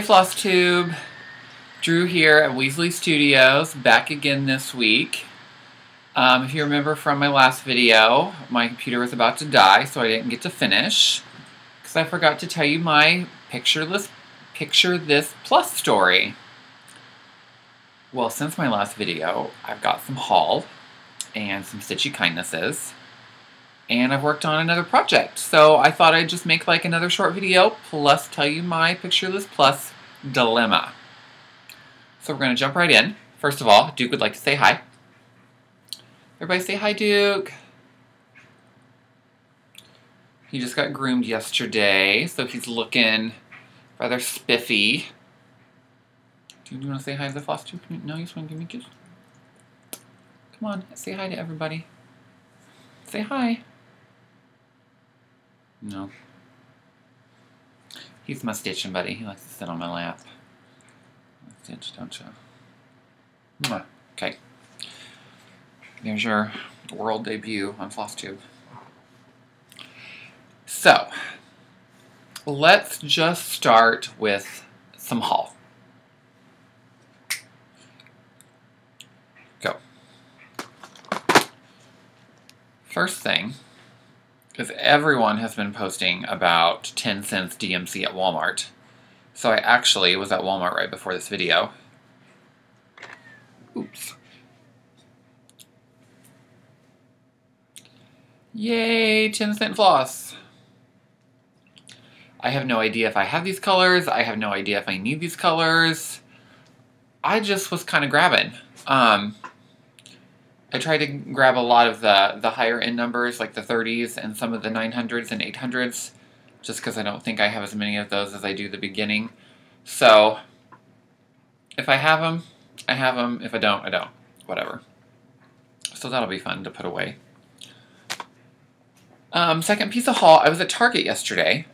Hey Floss Tube, Drew here at Weasley Studios, back again this week. Um, if you remember from my last video, my computer was about to die, so I didn't get to finish. Because I forgot to tell you my Picture This, Picture This Plus story. Well, since my last video, I've got some haul and some stitchy kindnesses. And I've worked on another project, so I thought I'd just make like another short video, plus tell you my Picture This Plus dilemma. So we're going to jump right in. First of all, Duke would like to say hi. Everybody say hi, Duke. He just got groomed yesterday, so he's looking rather spiffy. Do you want to say hi to the foster? No, you just want to give me a kiss? Come on, say hi to everybody. Say hi. No. He's my stitching buddy. He likes to sit on my lap. Stitch, don't you? Okay. There's your world debut on FlossTube. So, let's just start with some haul. Go. First thing is everyone has been posting about 10 cents DMC at Walmart. So I actually was at Walmart right before this video. Oops. Yay, 10 cent floss. I have no idea if I have these colors. I have no idea if I need these colors. I just was kind of grabbing. Um, I tried to grab a lot of the, the higher end numbers, like the 30s and some of the 900s and 800s, just because I don't think I have as many of those as I do the beginning. So, if I have them, I have them. If I don't, I don't. Whatever. So that'll be fun to put away. Um, second piece of haul, I was at Target yesterday,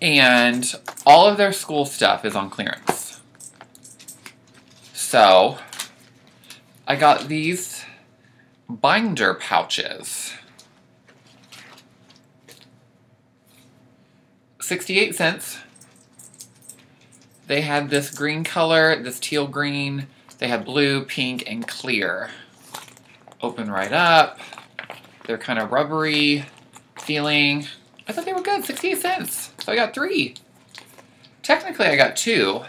and all of their school stuff is on clearance. So, I got these binder pouches. 68 cents. They had this green color, this teal green. They had blue, pink, and clear. Open right up. They're kind of rubbery feeling. I thought they were good, 68 cents. So I got three. Technically, I got two.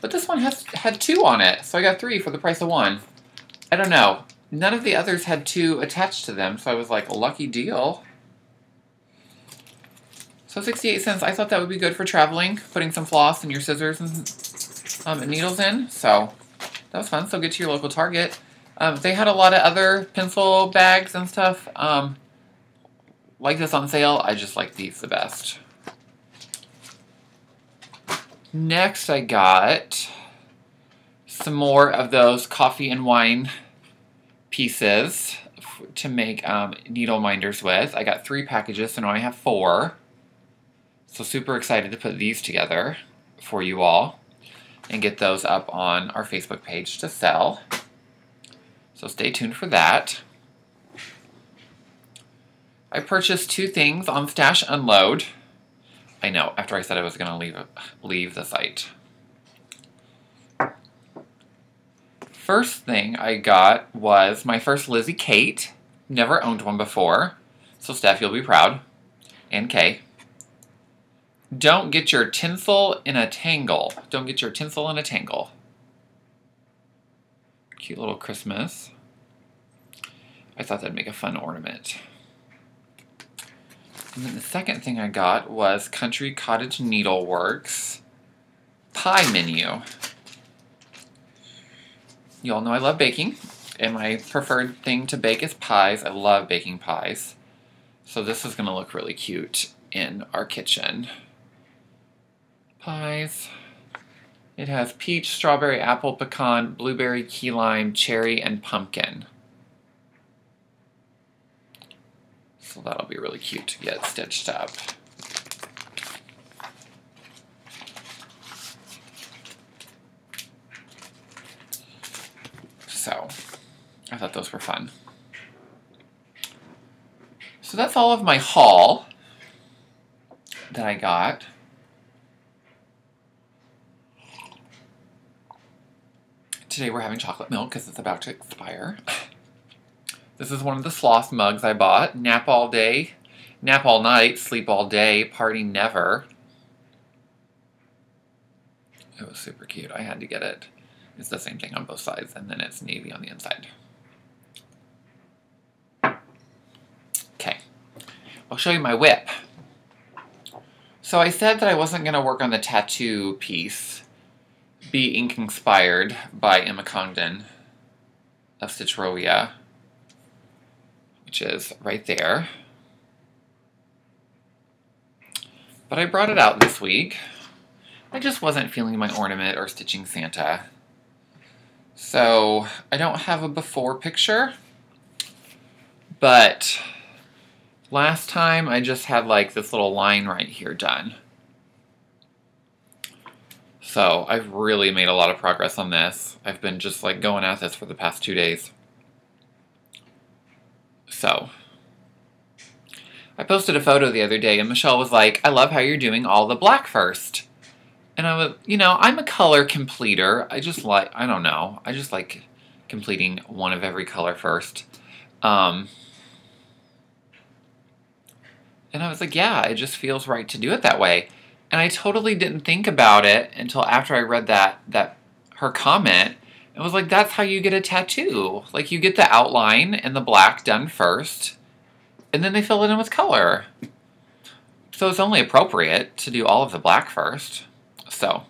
But this one has had two on it, so I got three for the price of one. I don't know. None of the others had two attached to them, so I was like, a lucky deal. So 68 cents, I thought that would be good for traveling, putting some floss and your scissors and um, needles in. So that was fun. So get to your local Target. Um, they had a lot of other pencil bags and stuff. Um, like this on sale, I just like these the best. Next, I got some more of those coffee and wine pieces to make um, needle minders with. I got three packages, so now I have four. So super excited to put these together for you all and get those up on our Facebook page to sell. So stay tuned for that. I purchased two things on Stash Unload. I know, after I said I was going to leave, leave the site. First thing I got was my first Lizzie Kate. Never owned one before. So Steph, you'll be proud. And Kay. Don't get your tinsel in a tangle. Don't get your tinsel in a tangle. Cute little Christmas. I thought that'd make a fun ornament. And then the second thing I got was Country Cottage Needleworks pie menu. You all know I love baking, and my preferred thing to bake is pies. I love baking pies. So this is going to look really cute in our kitchen. Pies. It has peach, strawberry, apple, pecan, blueberry, key lime, cherry, and pumpkin. So that'll be really cute to get stitched up. So, I thought those were fun. So that's all of my haul that I got. Today we're having chocolate milk because it's about to expire. This is one of the sloth mugs I bought. Nap all day, nap all night, sleep all day, party never. It was super cute. I had to get it. It's the same thing on both sides, and then it's navy on the inside. Okay, I'll show you my whip. So I said that I wasn't going to work on the tattoo piece, Be Ink Inspired by Emma Congdon of Stitchrovia, which is right there. But I brought it out this week. I just wasn't feeling my ornament or stitching Santa. So I don't have a before picture, but Last time I just had like this little line right here done. So I've really made a lot of progress on this. I've been just like going at this for the past two days. So I posted a photo the other day and Michelle was like, I love how you're doing all the black first. And I was, you know, I'm a color completer. I just like, I don't know. I just like completing one of every color first. Um, and I was like, yeah, it just feels right to do it that way. And I totally didn't think about it until after I read that that her comment. It was like, that's how you get a tattoo. Like you get the outline and the black done first, and then they fill it in with color. So it's only appropriate to do all of the black first. So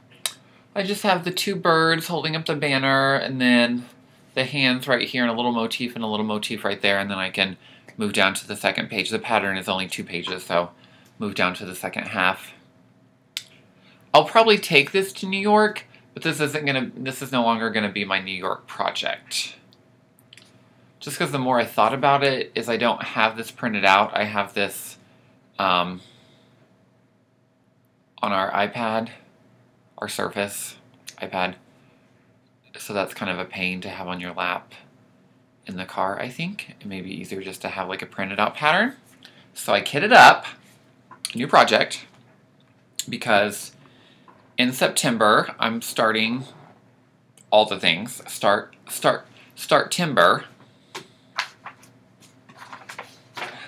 I just have the two birds holding up the banner and then the hands right here and a little motif and a little motif right there and then I can move down to the second page. The pattern is only two pages, so move down to the second half. I'll probably take this to New York, but this isn't gonna, this is no longer gonna be my New York project. Just because the more I thought about it, is I don't have this printed out. I have this um, on our iPad, our Surface iPad. So that's kind of a pain to have on your lap in the car, I think. It may be easier just to have like a printed out pattern. So I kitted up, new project, because in September I'm starting all the things. Start, start, Startember.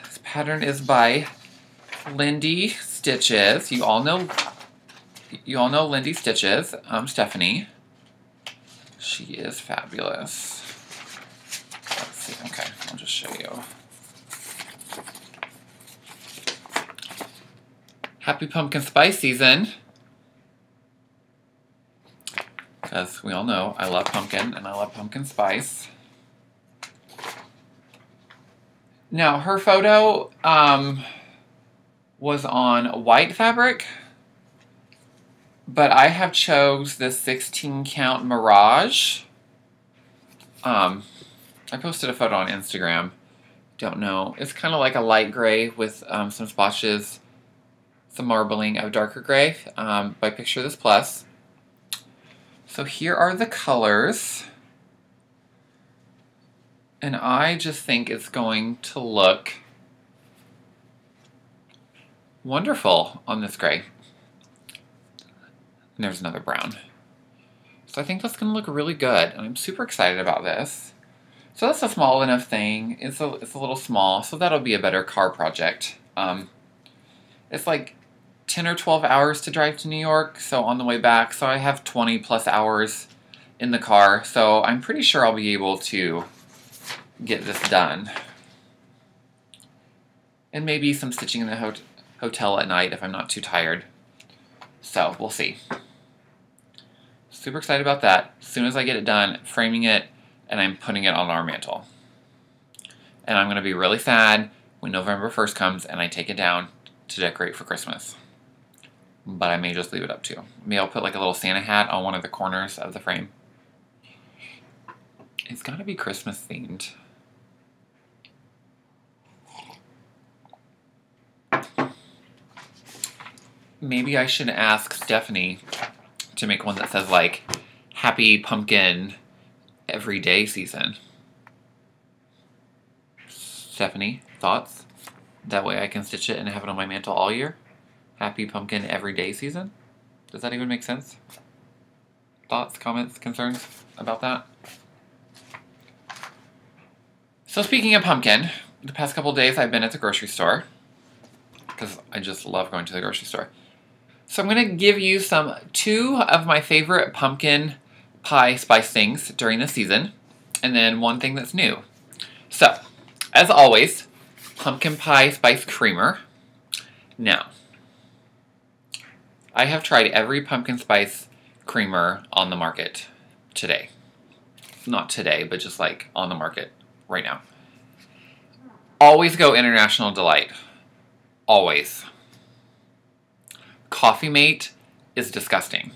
This pattern is by Lindy Stitches. You all know, you all know Lindy Stitches. Um, Stephanie. She is fabulous. Let's see. Okay, I'll just show you. Happy pumpkin spice season. Because we all know I love pumpkin and I love pumpkin spice. Now, her photo um, was on white fabric, but I have chose this 16 count Mirage. Um, I posted a photo on Instagram. Don't know. It's kind of like a light gray with um, some splotches, some marbling of darker gray um, by Picture This Plus. So here are the colors. And I just think it's going to look wonderful on this gray. And there's another brown. So I think that's going to look really good. And I'm super excited about this. So that's a small enough thing. It's a, it's a little small, so that'll be a better car project. Um, it's like 10 or 12 hours to drive to New York, so on the way back, so I have 20 plus hours in the car, so I'm pretty sure I'll be able to get this done. And maybe some stitching in the hot hotel at night if I'm not too tired. So, we'll see. Super excited about that. As soon as I get it done, framing it, and I'm putting it on our mantle. And I'm going to be really sad when November 1st comes and I take it down to decorate for Christmas. But I may just leave it up to you. Maybe I'll put like a little Santa hat on one of the corners of the frame. It's got to be Christmas themed. Maybe I should ask Stephanie to make one that says like, Happy Pumpkin everyday season. Stephanie, thoughts? That way I can stitch it and have it on my mantle all year? Happy pumpkin everyday season? Does that even make sense? thoughts, comments, concerns about that? So speaking of pumpkin, the past couple days I've been at the grocery store because I just love going to the grocery store. So I'm going to give you some two of my favorite pumpkin pie spice things during the season, and then one thing that's new. So, as always, pumpkin pie spice creamer. Now, I have tried every pumpkin spice creamer on the market today. Not today, but just like on the market right now. Always go International Delight. Always. Coffee Mate is disgusting.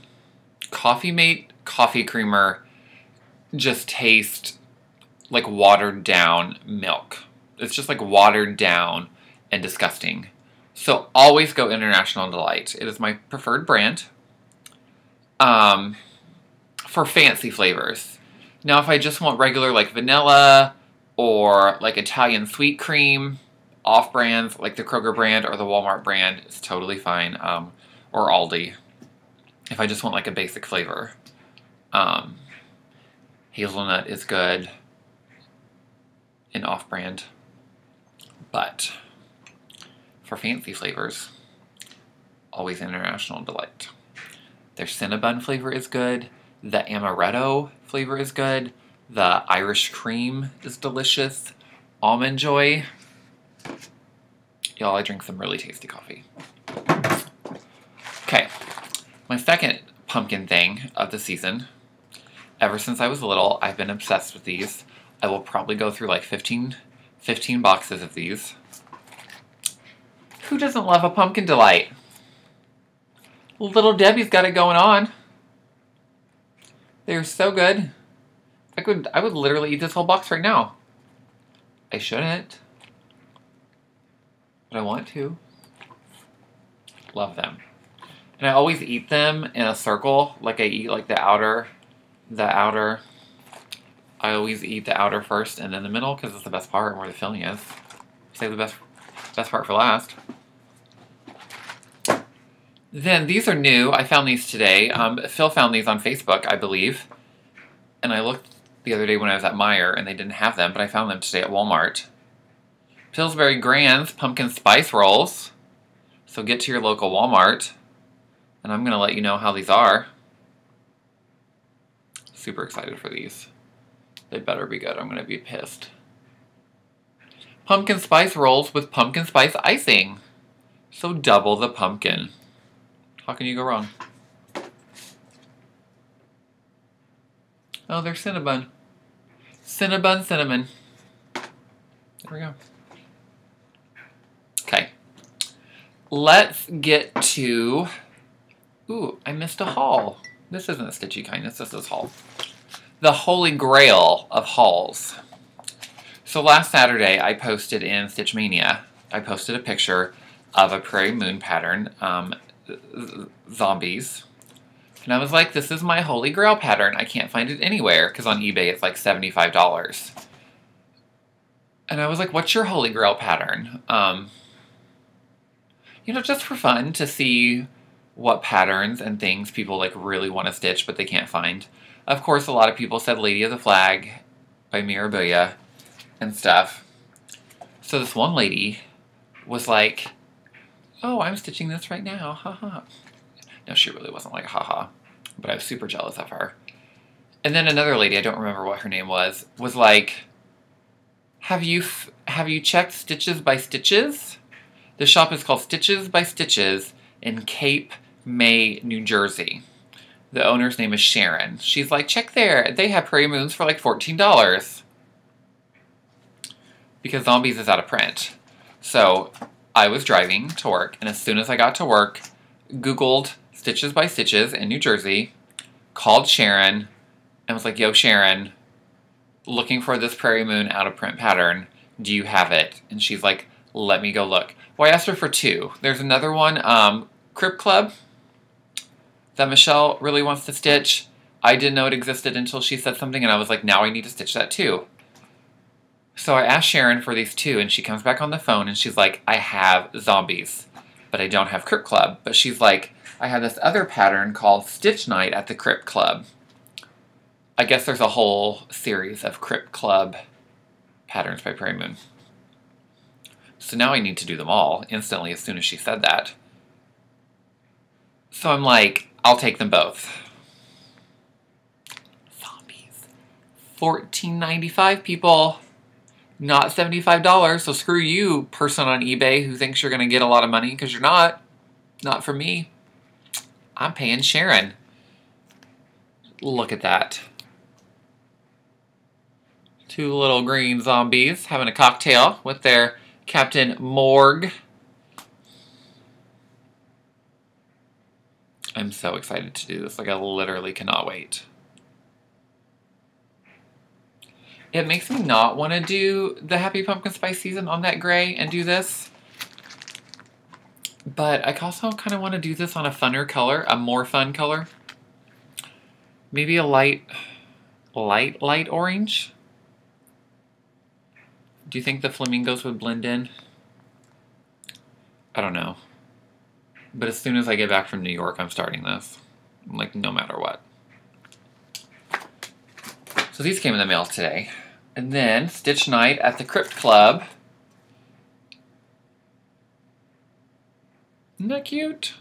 Coffee Mate coffee creamer just tastes like watered down milk. It's just like watered down and disgusting. So always go International Delight. It is my preferred brand um, for fancy flavors. Now, if I just want regular like vanilla or like Italian sweet cream, off brands like the Kroger brand or the Walmart brand, it's totally fine. Um, or Aldi, if I just want like a basic flavor. Um, hazelnut is good in off brand, but for fancy flavors, always International Delight. Their Cinnabon flavor is good. The Amaretto flavor is good. The Irish Cream is delicious. Almond Joy. Y'all, I drink some really tasty coffee. Okay, my second pumpkin thing of the season. Ever since I was little, I've been obsessed with these. I will probably go through like 15, 15 boxes of these. Who doesn't love a pumpkin delight? Little Debbie's got it going on. They're so good. I could I would literally eat this whole box right now. I shouldn't. But I want to. Love them. And I always eat them in a circle, like I eat like the outer the outer I always eat the outer first and then the middle because it's the best part where the filling is. Save the best best part for last. Then these are new. I found these today. Um, Phil found these on Facebook, I believe. And I looked the other day when I was at Meijer and they didn't have them, but I found them today at Walmart. Pillsbury Grand's Pumpkin Spice Rolls. So get to your local Walmart. And I'm going to let you know how these are. Super excited for these. They better be good. I'm going to be pissed. Pumpkin spice rolls with pumpkin spice icing. So double the pumpkin. How can you go wrong? Oh, they're Cinnabon. Cinnabon cinnamon. There we go. Okay. Let's get to... Ooh, I missed a haul. This isn't a Stitchy Kindness, this is haul. The Holy Grail of hauls. So last Saturday, I posted in Stitch Mania, I posted a picture of a prairie moon pattern um, zombies. And I was like, this is my holy grail pattern. I can't find it anywhere because on eBay it's like $75. And I was like, what's your holy grail pattern? Um, you know, just for fun to see what patterns and things people like really want to stitch but they can't find. Of course, a lot of people said Lady of the Flag by Mirabilia and stuff. So this one lady was like, oh, I'm stitching this right now, haha. No, she really wasn't like, haha, but I was super jealous of her. And then another lady, I don't remember what her name was, was like, have you, have you checked Stitches by Stitches? The shop is called Stitches by Stitches in Cape May, New Jersey. The owner's name is Sharon. She's like, check there. They have Prairie Moons for like $14. Because Zombies is out of print. So I was driving to work, and as soon as I got to work, Googled Stitches by Stitches in New Jersey, called Sharon, and was like, Yo, Sharon, looking for this Prairie Moon out of print pattern. Do you have it? And she's like, Let me go look. Well, I asked her for two. There's another one, um, Crypt Club, that Michelle really wants to stitch. I didn't know it existed until she said something, and I was like, Now I need to stitch that too. So I asked Sharon for these two, and she comes back on the phone and she's like, I have zombies, but I don't have Crypt Club. But she's like, I have this other pattern called Stitch Night at the Crypt Club. I guess there's a whole series of Crypt Club patterns by Prairie Moon. So now I need to do them all instantly as soon as she said that. So I'm like, I'll take them both. Zombies. $14.95 people. Not $75. So screw you, person on eBay who thinks you're going to get a lot of money because you're not. Not for me. I'm paying Sharon. Look at that. Two little green zombies having a cocktail with their Captain Morg. I'm so excited to do this. Like, I literally cannot wait. It makes me not want to do the Happy Pumpkin Spice season on that gray and do this. But I also kind of want to do this on a funner color, a more fun color. Maybe a light, light, light orange. Do you think the flamingos would blend in? I don't know. But as soon as I get back from New York, I'm starting this. Like, no matter what. So these came in the mail today. And then, Stitch Night at the Crypt Club. Isn't that cute?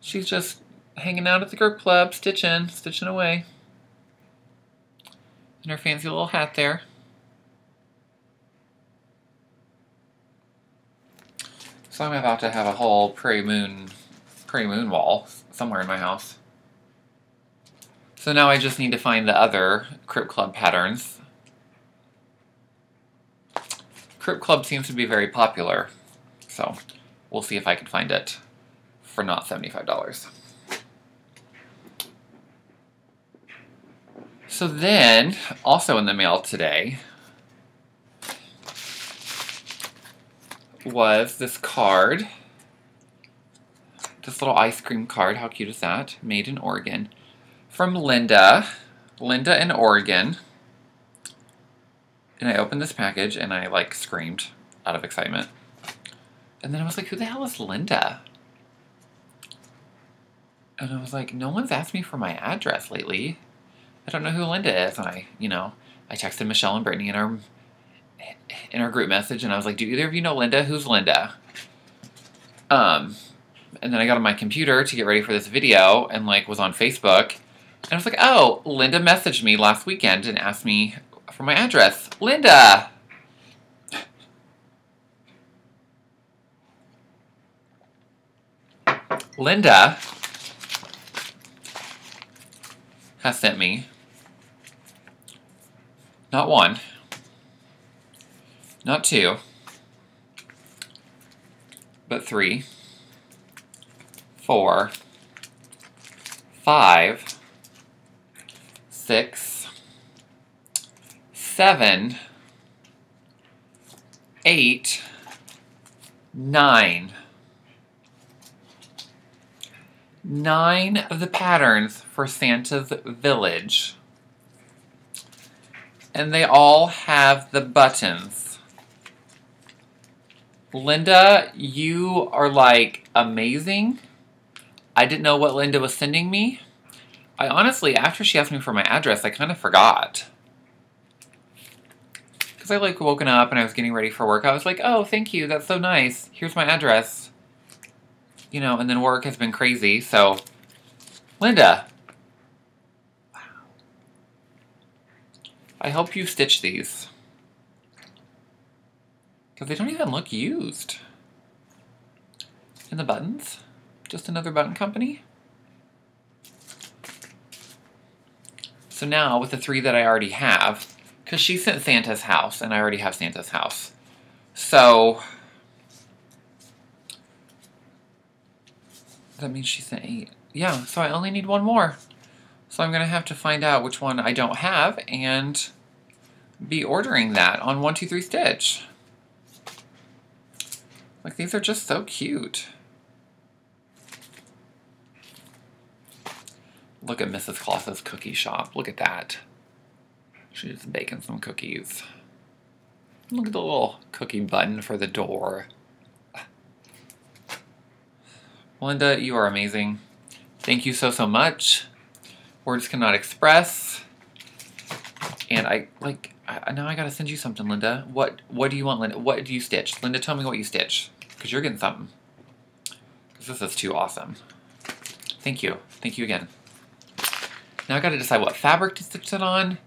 She's just hanging out at the Crypt Club, stitching, stitching away. In her fancy little hat there. So I'm about to have a whole Prairie Moon, Prairie Moon wall somewhere in my house. So now I just need to find the other Crypt Club patterns. Crypt Club seems to be very popular, so we'll see if I can find it for not $75. So then, also in the mail today, was this card. This little ice cream card. How cute is that? Made in Oregon. From Linda. Linda in Oregon. And I opened this package and I like screamed out of excitement. And then I was like, who the hell is Linda? And I was like, no one's asked me for my address lately. I don't know who Linda is. And I, you know, I texted Michelle and Brittany in our in our group message, and I was like, "Do either of you know Linda? Who's Linda?" Um, and then I got on my computer to get ready for this video, and like was on Facebook, and I was like, "Oh, Linda messaged me last weekend and asked me for my address." Linda. Linda has sent me not one, not two, but three, four, five, six, seven, eight, nine. Nine of the patterns for Santa's Village. And they all have the buttons. Linda, you are like amazing. I didn't know what Linda was sending me. I honestly, after she asked me for my address, I kind of forgot. Because I like woken up and I was getting ready for work. I was like, oh, thank you. That's so nice. Here's my address. You know, and then work has been crazy. So, Linda. Wow. I hope you stitch these. Because they don't even look used. In the buttons? Just another button company? So now, with the three that I already have, because she sent Santa's house, and I already have Santa's house. So, that means she sent eight. Yeah, so I only need one more. So I'm going to have to find out which one I don't have and be ordering that on 123 Stitch. Like, these are just so cute. Look at Mrs. Claus's cookie shop. Look at that. She's baking some cookies. Look at the little cookie button for the door. Linda, you are amazing. Thank you so, so much. Words cannot express. And I, like, I, now I gotta send you something, Linda. What What do you want, Linda? What do you stitch? Linda, tell me what you stitch. Because you're getting something. Because this is too awesome. Thank you. Thank you again. Now I gotta decide what fabric to stitch it on.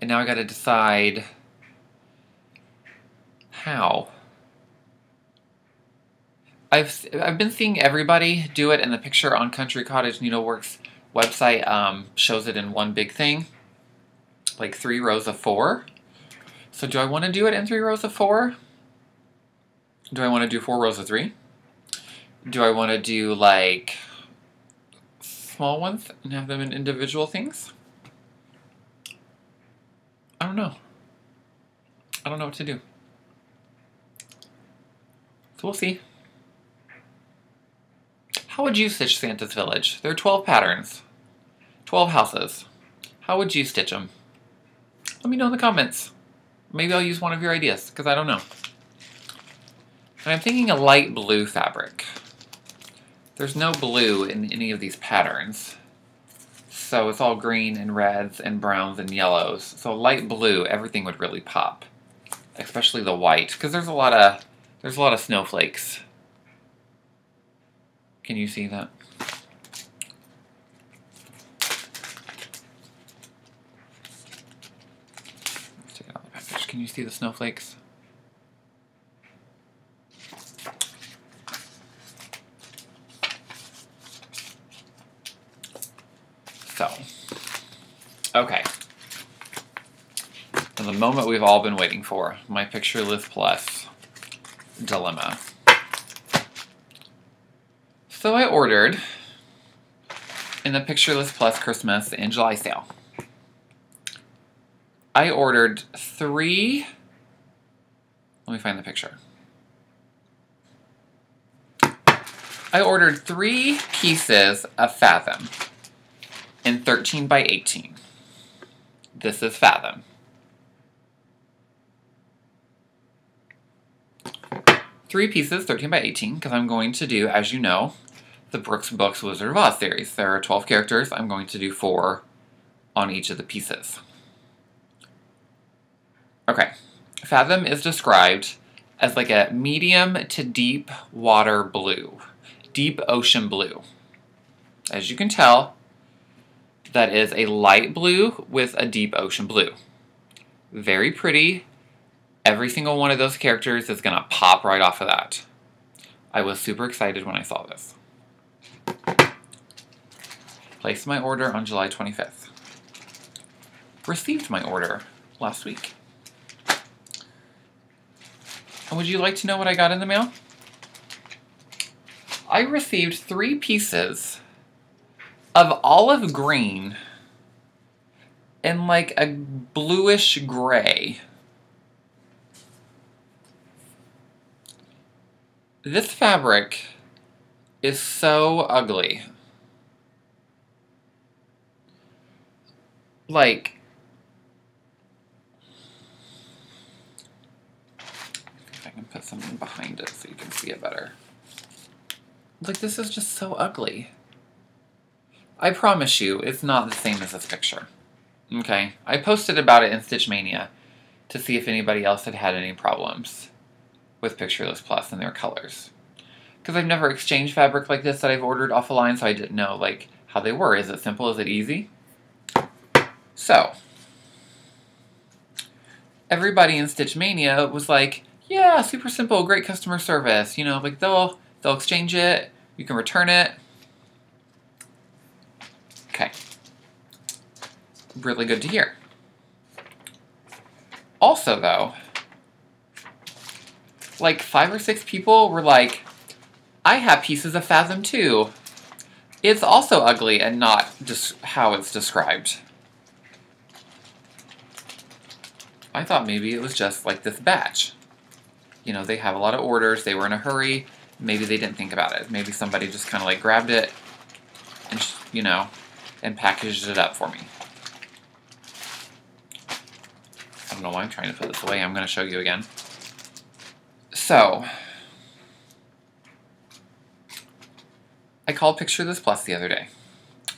And now I gotta decide how. I've I've been seeing everybody do it, and the picture on Country Cottage Needleworks website um, shows it in one big thing, like three rows of four. So do I want to do it in three rows of four? Do I want to do four rows of three? Do I want to do like small ones and have them in individual things? I don't know. I don't know what to do. So we'll see. How would you stitch Santa's Village? There are 12 patterns, 12 houses. How would you stitch them? Let me know in the comments. Maybe I'll use one of your ideas, because I don't know. And I'm thinking a light blue fabric. There's no blue in any of these patterns. So it's all green and reds and browns and yellows. So light blue, everything would really pop. Especially the white, because there's a lot of there's a lot of snowflakes can you see that? Can you see the snowflakes? Okay. The moment we've all been waiting for, my Picture This Plus dilemma. So I ordered in the Picture This Plus Christmas and July sale. I ordered three. Let me find the picture. I ordered three pieces of Fathom in 13 by 18. This is Fathom. Three pieces, 13 by 18, because I'm going to do, as you know, the Brooke's Books Wizard of Oz series. There are 12 characters. I'm going to do four on each of the pieces. Okay. Fathom is described as like a medium to deep water blue. Deep ocean blue. As you can tell, that is a light blue with a deep ocean blue. Very pretty. Every single one of those characters is going to pop right off of that. I was super excited when I saw this. Placed my order on July 25th. Received my order last week. And would you like to know what I got in the mail? I received three pieces of olive green and like a bluish gray. This fabric is so ugly. Like, if I can put something behind it so you can see it better. Like, this is just so ugly. I promise you, it's not the same as this picture. Okay? I posted about it in Stitch Mania to see if anybody else had had any problems with Picture This Plus and their colors because I've never exchanged fabric like this that I've ordered off a line, so I didn't know like how they were. Is it simple? Is it easy? So, everybody in Stitch Mania was like, yeah, super simple, great customer service. You know, like they'll they'll exchange it, you can return it. Okay. Really good to hear. Also, though, like five or six people were like, I have pieces of Fathom too. It's also ugly and not just how it's described. I thought maybe it was just like this batch. You know, they have a lot of orders, they were in a hurry, maybe they didn't think about it. Maybe somebody just kind of like grabbed it and, you know, and packaged it up for me. I don't know why I'm trying to put this away. I'm going to show you again. So, I called Picture This Plus the other day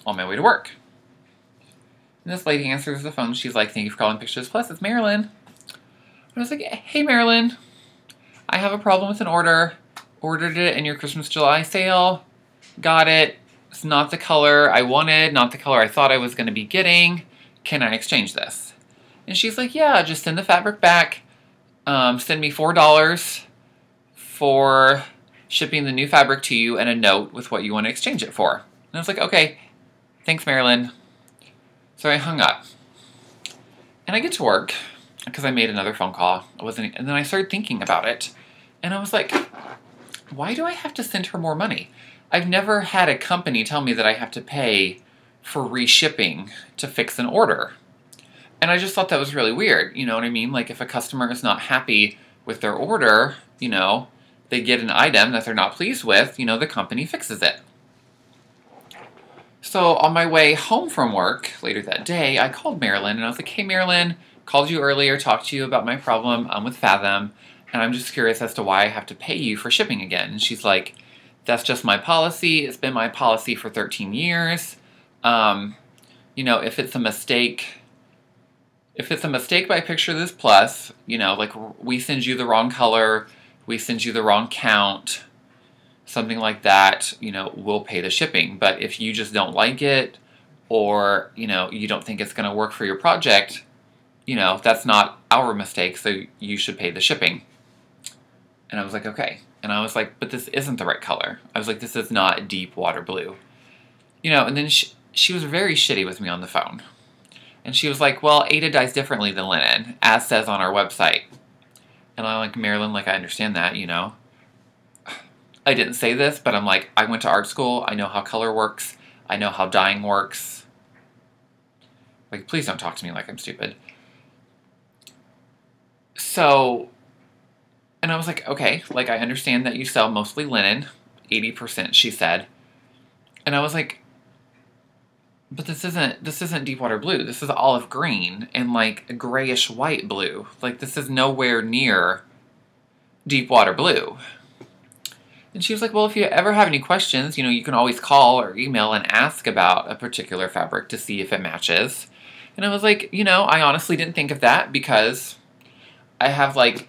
on my way to work. And this lady answers the phone. She's like, thank you for calling Pictures Plus. It's Marilyn. I was like, hey, Marilyn. I have a problem with an order. Ordered it in your Christmas July sale. Got it. It's not the color I wanted, not the color I thought I was going to be getting. Can I exchange this? And she's like, yeah, just send the fabric back. Um, send me $4 for shipping the new fabric to you and a note with what you want to exchange it for. And I was like, okay, thanks, Marilyn. So I hung up. And I get to work because I made another phone call. I wasn't, and then I started thinking about it. And I was like, why do I have to send her more money? I've never had a company tell me that I have to pay for reshipping to fix an order. And I just thought that was really weird. You know what I mean? Like if a customer is not happy with their order, you know, they get an item that they're not pleased with, you know, the company fixes it. So on my way home from work later that day, I called Marilyn and I was like, hey, Marilyn, called you earlier, talked to you about my problem um, with Fathom, and I'm just curious as to why I have to pay you for shipping again. And she's like, that's just my policy. It's been my policy for 13 years. Um, you know, if it's a mistake, if it's a mistake by Picture This Plus, you know, like we send you the wrong color, we send you the wrong count, something like that, you know, we'll pay the shipping. But if you just don't like it or, you know, you don't think it's going to work for your project, you know, that's not our mistake, so you should pay the shipping. And I was like, okay. And I was like, but this isn't the right color. I was like, this is not deep water blue. You know, and then she, she was very shitty with me on the phone. And she was like, well, Aida dyes differently than linen, as says on our website. And I'm like, Marilyn, like, I understand that, you know. I didn't say this, but I'm like, I went to art school. I know how color works. I know how dyeing works. Like, please don't talk to me like I'm stupid. So, and I was like, okay, like, I understand that you sell mostly linen, 80%, she said. And I was like, but this isn't this isn't deep water blue. This is olive green and like a grayish white blue. Like this is nowhere near deep water blue. And she was like, well, if you ever have any questions, you know, you can always call or email and ask about a particular fabric to see if it matches. And I was like, you know, I honestly didn't think of that because I have like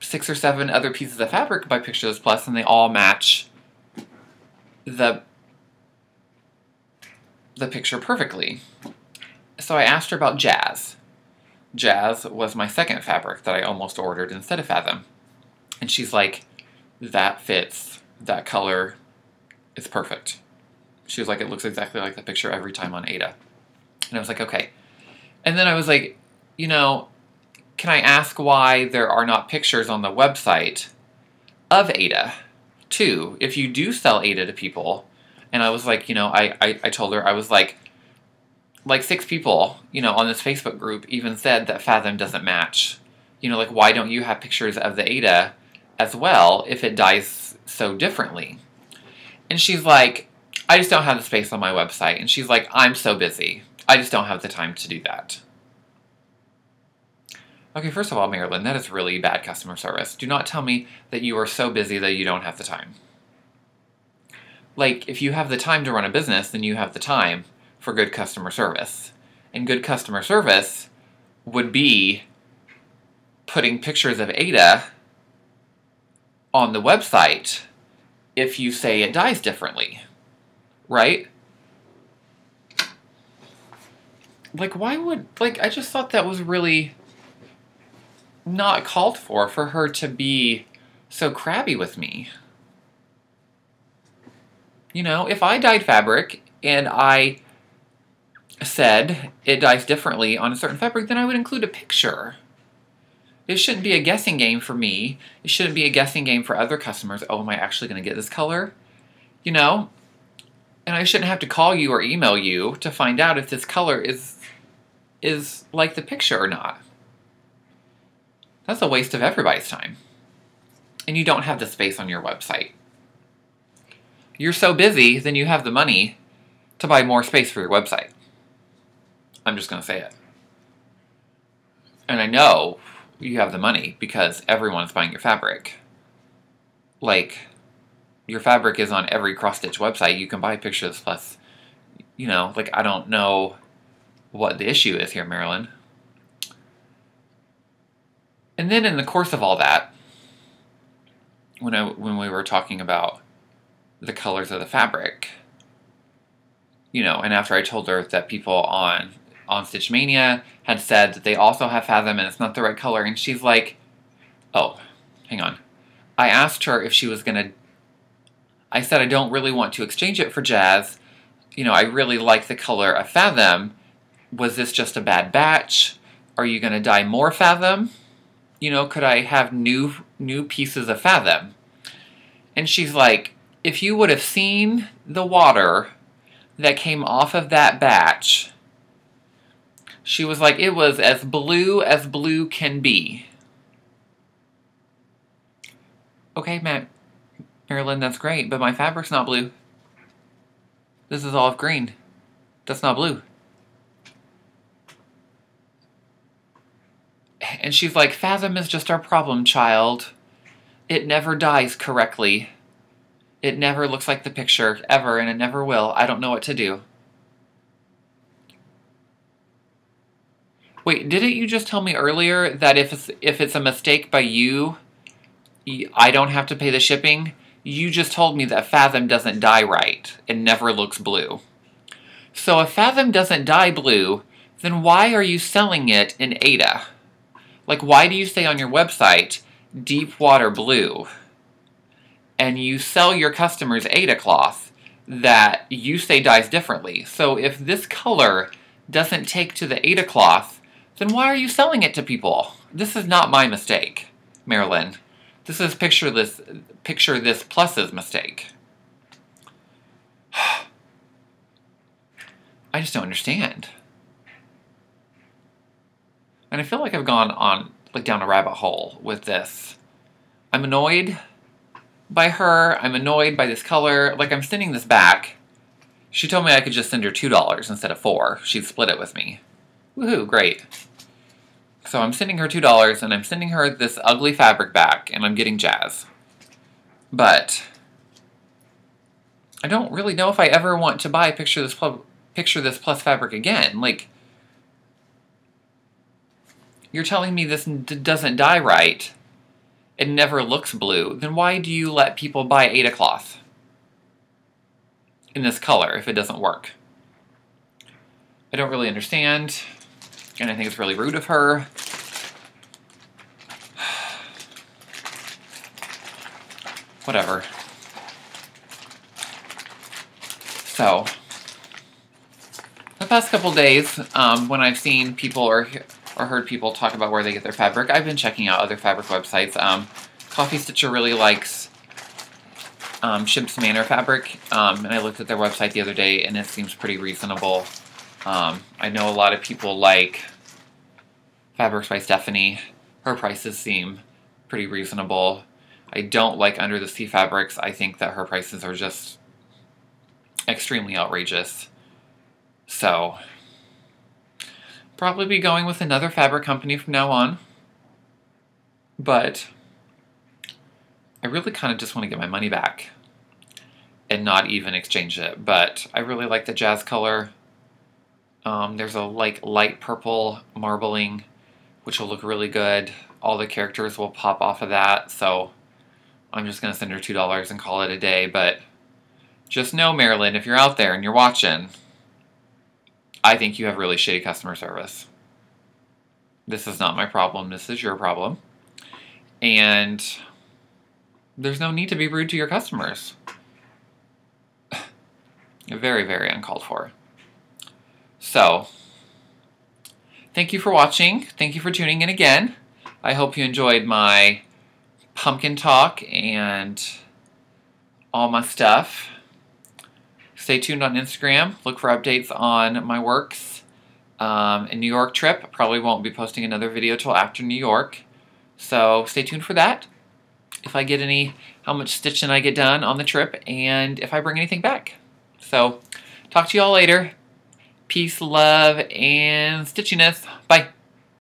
six or seven other pieces of fabric by Pictures Plus and they all match the the picture perfectly. So I asked her about Jazz. Jazz was my second fabric that I almost ordered instead of Fathom. And she's like, that fits, that color is perfect. She was like, it looks exactly like the picture every time on Aida. And I was like, okay. And then I was like, you know, can I ask why there are not pictures on the website of Aida? Too, if you do sell Aida to people, and I was like, you know, I, I, I told her, I was like, like six people, you know, on this Facebook group even said that Fathom doesn't match. You know, like, why don't you have pictures of the Aida as well if it dyes so differently? And she's like, I just don't have the space on my website. And she's like, I'm so busy. I just don't have the time to do that. Okay, first of all, Marilyn, that is really bad customer service. Do not tell me that you are so busy that you don't have the time like if you have the time to run a business, then you have the time for good customer service. And good customer service would be putting pictures of Aida on the website if you say it dyes differently, right? Like, why would, like, I just thought that was really not called for, for her to be so crabby with me. You know, if I dyed fabric and I said it dyes differently on a certain fabric, then I would include a picture. It shouldn't be a guessing game for me. It shouldn't be a guessing game for other customers. Oh, am I actually going to get this color? You know? And I shouldn't have to call you or email you to find out if this color is is like the picture or not. That's a waste of everybody's time. And you don't have the space on your website you're so busy, then you have the money to buy more space for your website. I'm just going to say it. And I know you have the money because everyone's buying your fabric. Like, your fabric is on every cross stitch website. You can buy pictures Plus. You know, like, I don't know what the issue is here, Marilyn. And then in the course of all that, when I when we were talking about the colors of the fabric, you know, and after I told her that people on on Stitch Mania had said that they also have Fathom and it's not the right color, and she's like, "Oh, hang on." I asked her if she was gonna. I said I don't really want to exchange it for Jazz. You know, I really like the color of Fathom. Was this just a bad batch? Are you gonna dye more Fathom? You know, could I have new new pieces of Fathom? And she's like, if you would have seen the water that came off of that batch, she was like, it was as blue as blue can be. Okay, Matt, Marilyn, that's great, but my fabric's not blue. This is olive green. That's not blue. And she's like, Fathom is just our problem child. It never dyes correctly. It never looks like the picture, ever, and it never will. I don't know what to do. Wait, didn't you just tell me earlier that if it's, if it's a mistake by you, I don't have to pay the shipping? You just told me that Fathom doesn't dye right. It never looks blue. So if Fathom doesn't dye blue, then why are you selling it in Aida? Like, why do you say on your website, deep water blue? And you sell your customers Aida cloth that you say dyes differently. So if this color doesn't take to the Aida cloth, then why are you selling it to people? This is not my mistake, Marilyn. This is picture this picture this plus's mistake. I just don't understand. And I feel like I've gone on like down a rabbit hole with this. I'm annoyed by her. I'm annoyed by this color. Like I'm sending this back. She told me I could just send her $2 instead of 4 She'd split it with me. Woohoo, great. So I'm sending her $2 and I'm sending her this ugly fabric back and I'm getting jazz. But I don't really know if I ever want to buy picture this picture this plus fabric again. Like you're telling me this doesn't dye right, it never looks blue, then why do you let people buy Aida cloth in this color if it doesn't work? I don't really understand, and I think it's really rude of her. Whatever. So, the past couple days, um, when I've seen people or or heard people talk about where they get their fabric. I've been checking out other fabric websites. Um, Coffee Stitcher really likes um, Shimp's Manor fabric, um, and I looked at their website the other day, and it seems pretty reasonable. Um, I know a lot of people like Fabrics by Stephanie. Her prices seem pretty reasonable. I don't like Under the Sea Fabrics. I think that her prices are just extremely outrageous. So, probably be going with another fabric company from now on. But I really kind of just want to get my money back and not even exchange it. But I really like the jazz color. Um, there's a like light purple marbling, which will look really good. All the characters will pop off of that, so I'm just going to send her $2 and call it a day. But just know, Marilyn, if you're out there and you're watching, I think you have really shitty customer service. This is not my problem. This is your problem. And there's no need to be rude to your customers. very, very uncalled for. So, thank you for watching. Thank you for tuning in again. I hope you enjoyed my pumpkin talk and all my stuff. Stay tuned on Instagram. Look for updates on my works. Um, New York trip. Probably won't be posting another video till after New York. So stay tuned for that. If I get any, how much stitching I get done on the trip, and if I bring anything back. So talk to you all later. Peace, love, and stitchiness. Bye.